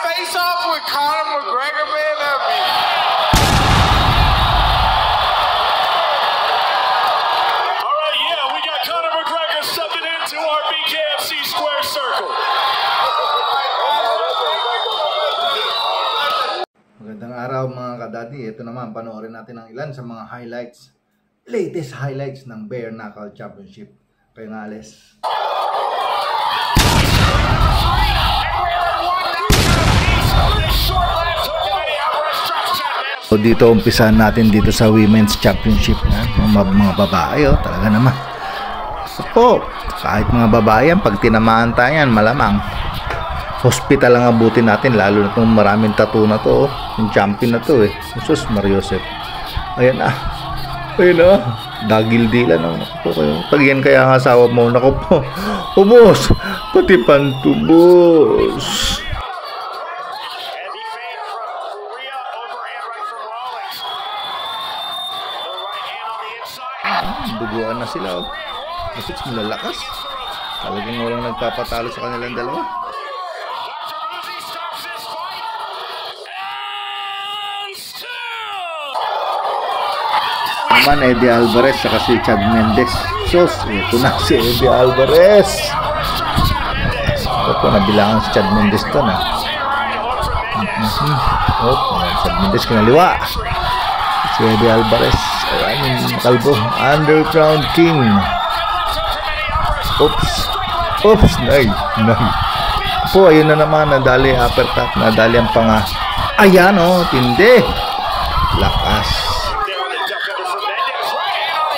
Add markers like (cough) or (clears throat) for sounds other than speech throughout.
face off with Conor McGregor, man, that'd be. All right, yeah, we got Conor McGregor stepping into our BKFC square circle. Magandang araw mga kadadi. Ito naman, panoorin natin ang ilan sa mga highlights, latest highlights ng Bare Knuckle Championship. Kaya nga, Ales. So dito umpisahan natin dito sa Women's Championship na mga, mga babae oh, talaga naman. So po, kahit mga babae yan, pag tinamaan tayo yan, malamang. Hospital ang abutin natin lalo na itong maraming tattoo na to oh. yung champion na to eh. Jesus Mariosep ayan na ayan na dagil dila Naku po kayo pag yan kaya ang asawa mo naku po. Ubos pati pantubos sila oh. Jesus malalakas. Talagang walang nagpapatalo sa kanilang dalawa. Naman Eddie Alvarez saka si Chad Mendes. Sus ito na si Eddie Alvarez. Ito po nabilangan si Chad Mendes to na. Oh, Chad Mendes kinaliwa. Si Eddie Alvarez yung kalbo underground king. Oops. Oops. Nay. Nay. Po ayun na naman. Nadali uppercut nadali ang panga. Ayan oh. Tindi. Lakas. There with a duck under from Mendez. Right hand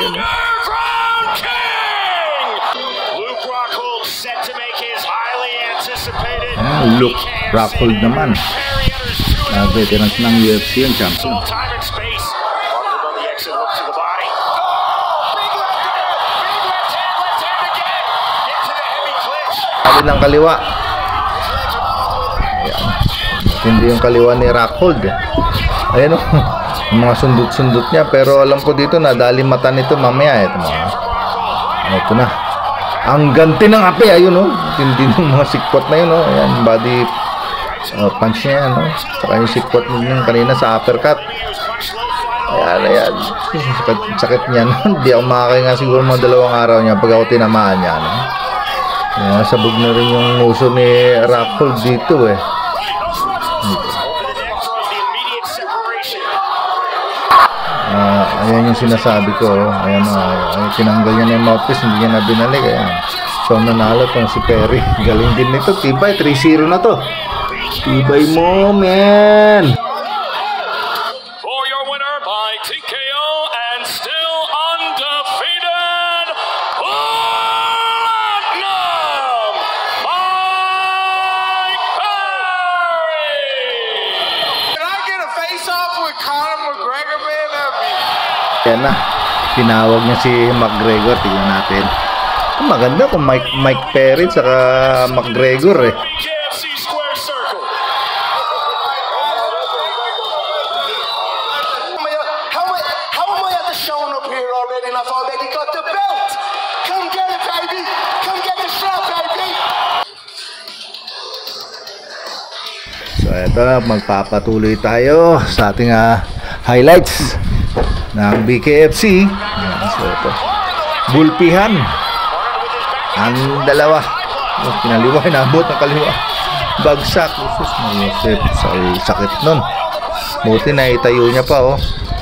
on the left hand, left hand again. Get to the heavy clinch. Sabi ng kaliwa. Hindi yung kaliwa ni Rockhold. Ayan o. (laughs) Yung mga sundot-sundot niya. Pero alam ko dito, nadali mata nito mamaya. Ito mga. Ito na. Ang ganti ng ape. Ayun o. Tindi ng mga sikwat na yun o. Ayan. Body uh, punch niya. No? Saka yung sikwat niya kanina sa uppercut. Ayan, ayan. Sakit, sakit niya. no? (laughs) Hindi ako makakahinga siguro mga dalawang araw niya pag ako tinamaan niya. No? Ayan, sabog na rin yung uso ni Rockhold dito eh. Ayan yung sinasabi ko. oh. Ayan o. ay, tinanggal niya na yung mouthpiece. Hindi niya na binalik. Ayan. So, nanalo tong si Perry. (laughs) Galing din nito. Tibay. 3-0 na to. Tibay mo, man. Ayan na. Tinawag niya si McGregor. Tingnan natin. Maganda kung Mike, Mike Perry saka McGregor eh. So na, magpapatuloy tayo sa ating ah, highlights ng BKFC. So ito. Bulpihan. Ang dalawa. Oh, kinaliwa, inabot ng kaliwa. Bagsak. Usus, Joseph. Sa sakit nun. Buti na itayo niya pa, oh.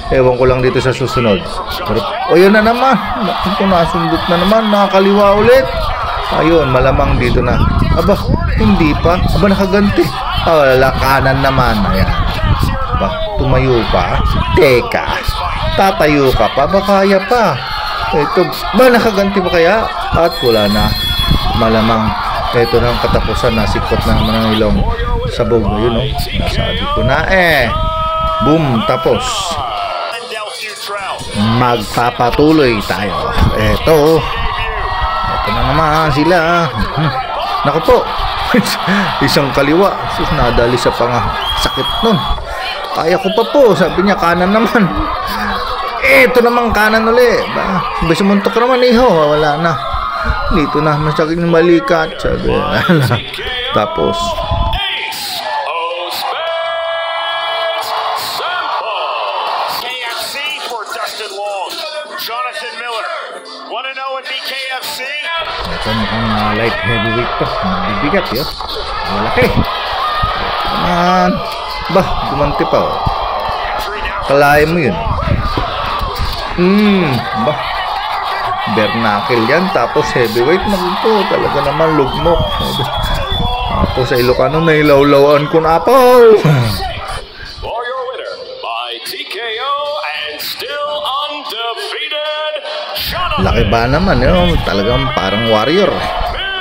Ewan ko lang dito sa susunod. Pero, o yun na naman. Ito nasundot na naman. Nakakaliwa ulit. Ayun, malamang dito na. Aba, hindi pa. Aba, nakaganti. Ah, wala, kanan naman. Ayan. Ba, tumayo pa. Teka, tatayo ka pa. Ba, kaya pa. Ito, ba, nakaganti ba kaya? At wala na. Malamang, ito na ang katapusan na sikot na naman ang ilong sabog. Ayun, oh. Nasabi ko na eh. Boom, tapos. Magpapatuloy tayo. Eto, Ito na naman sila. (laughs) Naku po. (laughs) Isang kaliwa. Sus, nadali sa panga. Sakit nun. Kaya ko pa po. Sabi niya, kanan naman. Eto naman kanan uli. Ba, basta muntok naman iho. Wala na. Dito na, masakit ng balikat. Sabi, (laughs) Tapos, Ace Osman's Sample. KFC for Dustin Long. Jonathan Miller. 1-0 in BKFC. ito mukhang uh, light heavyweight to. Mabibigat yun. Malaki. Ito naman. Ba, gumanti pa. Oh. Kalahin mo yun. Hmm, ba? Bernacle yan. Tapos heavyweight na ito. Talaga naman lugmok. (laughs) Tapos sa Ilocano na ilawlawan ko na po. Laki ba naman yun? Talagang parang warrior. Miller.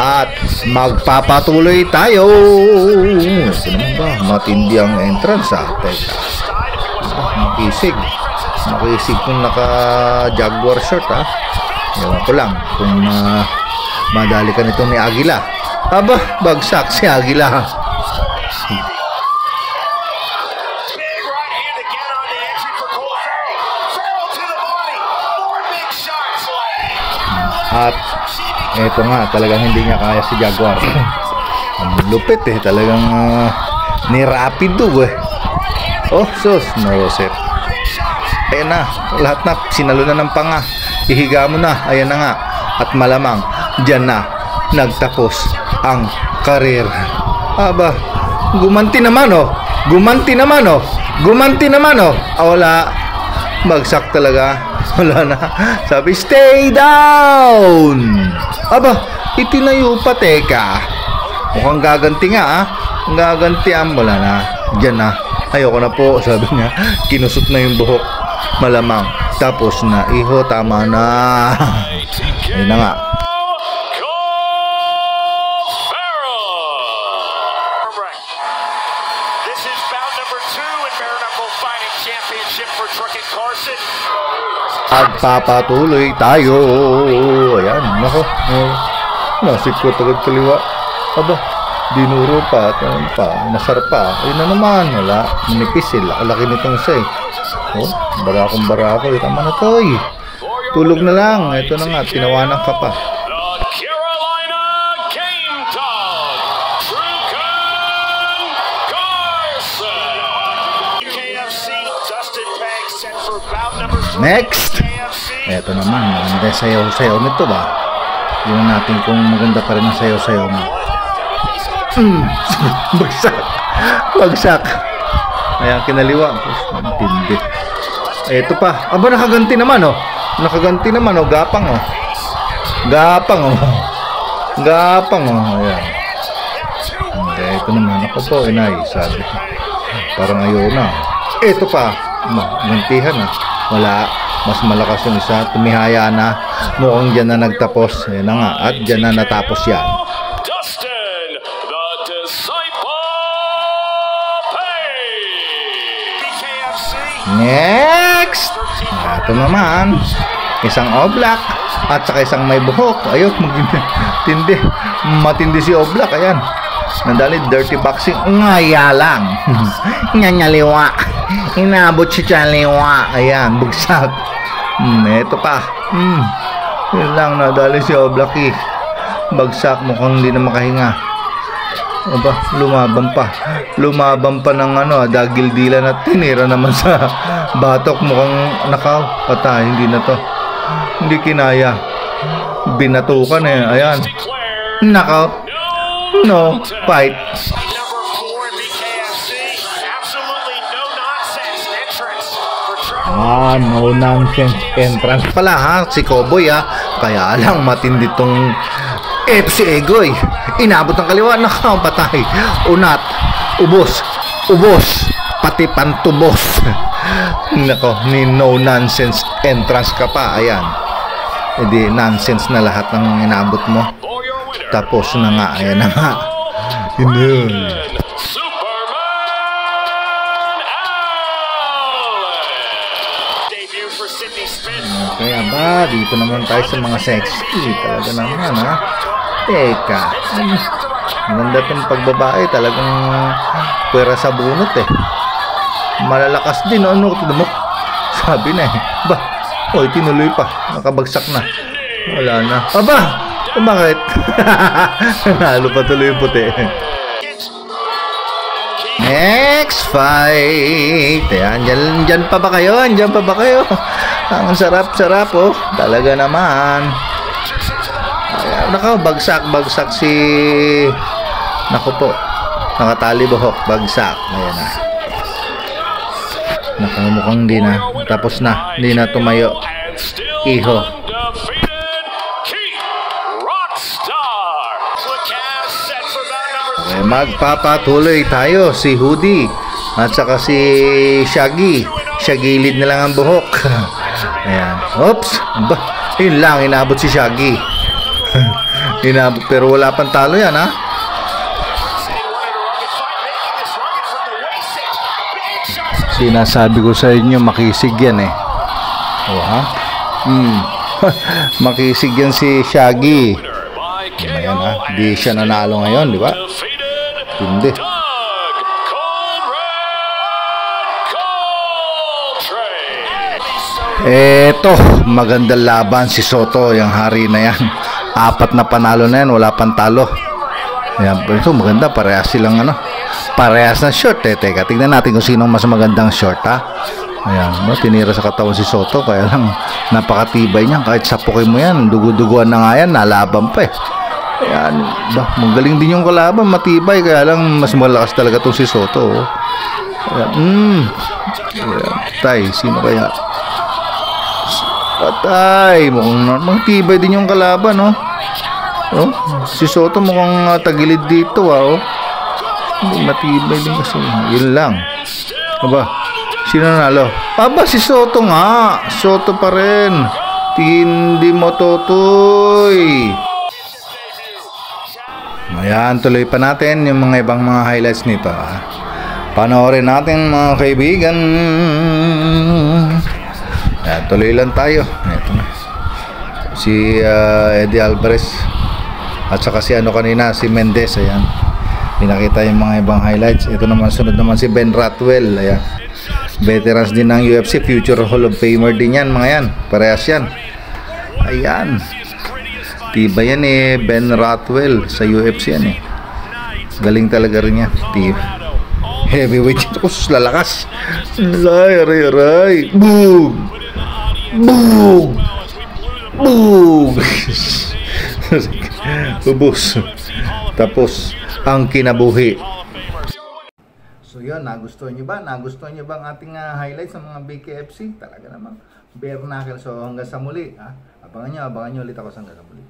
At magpapatuloy tayo. Naman ba? Matindi ang entrance ah. Teka. Makisig. Makisig kung naka Jaguar shirt ah. Ewan ko lang kung uh, madali ka nito ni Agila. Aba, bagsak si Agila. Shots. At eto nga, talagang hindi niya kaya si Jaguar. (clears throat) Ang lupit eh, talagang uh, nirapido eh. Oh, sus, naroset. Ayan na, lahat na, sinalo na ng panga. Ihiga mo na, ayan na nga. At malamang, dyan na, nagtapos ang karir. Aba, gumanti naman oh. Gumanti naman oh. Gumanti naman oh. Ah, wala. Bagsak talaga. (laughs) Wala na. Sabi, stay down! Aba, itinayo pa, teka. Mukhang gaganti nga, ah. Ang gagantian, wala na. Diyan na. Ayoko na po, (laughs) sabi niya. Kinusot na yung buhok. Malamang. Tapos na, iho, tama na. (laughs) Ayun na nga. Pagpapatuloy tayo. Ayan, nako. Oh, nasikot agad kaliwa. Aba, dinuro pa ano pa, nasar pa. Ayun na naman, wala. Manipis eh, laki nitong eh. Oh, barakong barako. Tama na to eh. Tulog na lang. Ito na nga, tinawanan ka pa. Next. Eto naman, maganda yung sayaw-sayaw nito ba? Tingnan natin kung maganda pa rin ang sayaw-sayaw mo. Mm, (laughs) bagsak. Bagsak. Ayan, kinaliwa. Tindi. Eto pa. Aba, nakaganti naman, oh. Nakaganti naman, oh. Gapang, oh. Gapang, oh. (laughs) Gapang, oh. Ayan. Hindi, ito naman. Ako po, inay. Sabi ko. Parang ayaw na. Ito pa. Ma, gantihan, ah. Wala. Mas malakas yung isa. Tumihaya na. Mukhang dyan na nagtapos. Ayan na nga. At dyan na natapos yan. Dustin, Ito naman. Isang oblak. At saka isang may buhok. Ayun, matindi. Matindi si oblak. Ayan. Nadali dirty boxing. Ngaya lang. (laughs) Nyanyaliwa. Inabot si Chaliwa. Ayan, bugsak. Hmm, eto pa. Hmm. Yun lang, nadali si oblak eh. Bagsak, mukhang hindi na makahinga. Aba, lumaban pa. Lumaban pa ng ano, ah, dagil dila na tinira naman sa batok. Mukhang nakaw, patay. Hindi na to. Hindi kinaya. Binatukan eh. Ayan. Nakaw. No fight. Ah, no nonsense entrance pala ha, si Cowboy ha. Kaya lang matindi tong FC Egoy. Inabot ng kaliwa, nakapatay. Unat, ubos, ubos, pati pantubos. (laughs) Nako, ni no nonsense entrance ka pa. Ayan. Edi nonsense na lahat ng inabot mo. Tapos na nga, ayan na nga. Yun. Kaya ba, dito naman tayo sa mga sexy. Talaga naman ha. Teka. Maganda tong pagbabae. Talagang pwera sa bunot eh. Malalakas din. Ano, tignan mo? Sabi na eh. Ba? Oy, tinuloy pa. Nakabagsak na. Wala na. Aba! Bakit? (laughs) Nalo pa tuloy yung puti. Next fight. Ayan, dyan, dyan pa ba kayo? Dyan pa ba kayo? Ang sarap-sarap oh. Talaga naman. Naka, bagsak, bagsak si... Naku po. Nakatali buhok, bagsak. Ayan na. Naku, mukhang di na. Tapos na. Hindi na tumayo. Iho. Okay, magpapatuloy tayo si Hoodie at saka si Shaggy. Shagilid na lang ang buhok. (laughs) Ayan. Oops. Ba, yun lang, inabot si Shaggy. (laughs) inabot, pero wala pang talo yan, ha? Sinasabi ko sa inyo, makisig yan, eh. O, ha? Hmm. (laughs) makisig yan si Shaggy. Ayan, ha? Di siya nanalo ngayon, di ba? Hindi. Eto, magandang laban si Soto, yung hari na yan. Apat na panalo na yan, wala pang talo. Ayan, ito maganda, parehas silang ano. Parehas na short eh. Teka, tignan natin kung sino mas magandang short ha. Ayan, no, tinira sa katawan si Soto, kaya lang napakatibay niya. Kahit sapukin mo yan, dugo-duguan na nga yan, nalaban pa eh. Ayan, ba, magaling din yung kalaban, matibay, kaya lang mas malakas talaga tong si Soto. Oh. Ayan, mm. Ayan, tay, sino kaya? Patay, mukhang mukhang tibay din yung kalaban, no? Oh, si Soto mukhang uh, tagilid dito, ah, oh. Hindi, matibay din kasi. Yun lang. Aba, sino nanalo? Aba, si Soto nga. Soto pa rin. Tindi mo, Totoy. Ayan, tuloy pa natin yung mga ibang mga highlights nito. Ah. Panoorin natin mga kaibigan. Ayan, tuloy lang tayo. Ito na. Si ah, Eddie Alvarez. At saka si ano kanina, si Mendez. Ayan. Pinakita yung mga ibang highlights. Ito naman, sunod naman si Ben Ratwell. Ayan. Veterans din ng UFC. Future Hall of Famer din yan, mga yan. Parehas yan. Ayan. Tiba yan eh, Ben Ratwell sa UFC yan eh. Galing talaga rin yan. Tiba. Heavyweight ito lalakas. Aray, aray, aray. Boom! Boom! Boom! (laughs) Ubus. Tapos, ang kinabuhi. So yun, nagustuhan nyo ba? Nagustuhan nyo ba ang ating ah, highlights ng mga BKFC? Talaga namang bare knuckle. So hanggang sa muli. Ha? Abangan nyo, abangan nyo ulit ako sa hanggang sa muli.